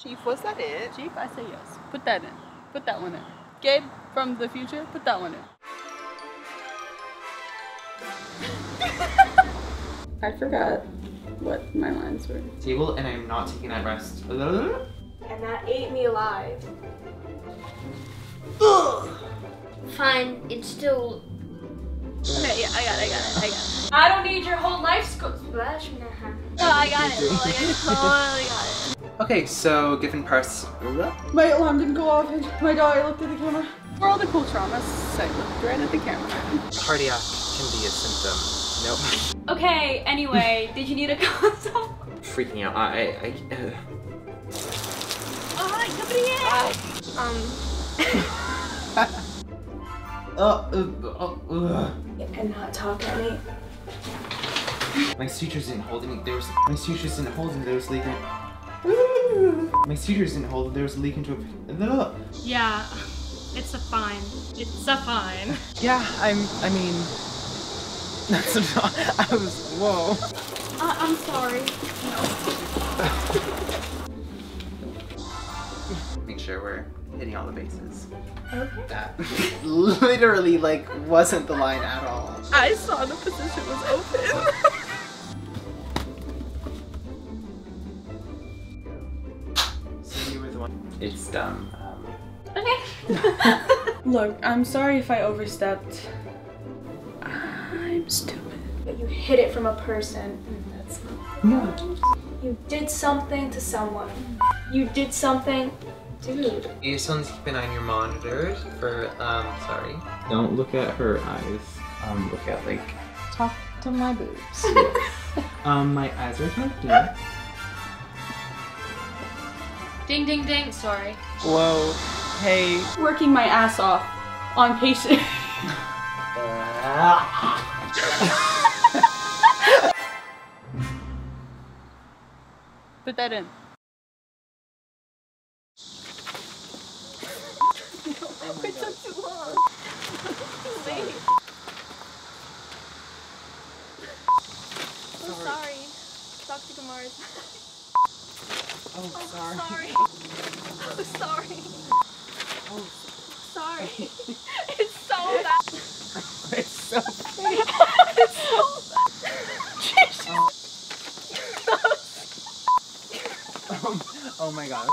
Chief, was that it? Chief, I say yes. Put that in. Put that one in. Gabe from the future, put that one in. I forgot what my lines were. Table, and I'm not taking that rest. And that ate me alive. Fine, it's still. Okay, yeah, I got it, I got it, I got it. I don't need your whole life splash. Oh, I got it. Oh, I totally got it. Okay, so given parse. My alarm didn't go off and my daughter looked at the camera. For all the cool traumas, so I looked right at the camera. Cardiac can be a symptom. Nope. Okay, anyway, did you need a console? Freaking out. I. I. I uh. Um, Uh, uh, uh, you cannot talk at me. My sutures didn't hold me. There was my sutures didn't hold me. There was leaking. My sutures didn't hold. There was a leak into a. Yeah, it's a fine. It's a fine. Yeah, I'm. I mean. That's not. I was. Whoa. Uh, I'm sorry. Make sure we're hitting all the bases. Okay. That literally like wasn't the line at all. I saw the position was open. It's dumb. Um, Okay. Look, I'm sorry if I overstepped. I'm stupid. but you hid it from a person. That's no. You did something to someone. You did something, dude. You still need to keep an eye on your monitors for. Um. Sorry. Don't look at her eyes. Um. Look at like. Talk to my boobs. Um. My eyes are talking. Ding ding ding. Sorry. Whoa. Hey. Working my ass off on patient. Put that in. it took too long. Wait. I'm sorry. Dr. Gamar's. Oh, sorry. Sorry. I'm sorry. Oh, Sorry. it's so bad. it's so. it's so Um, oh my god.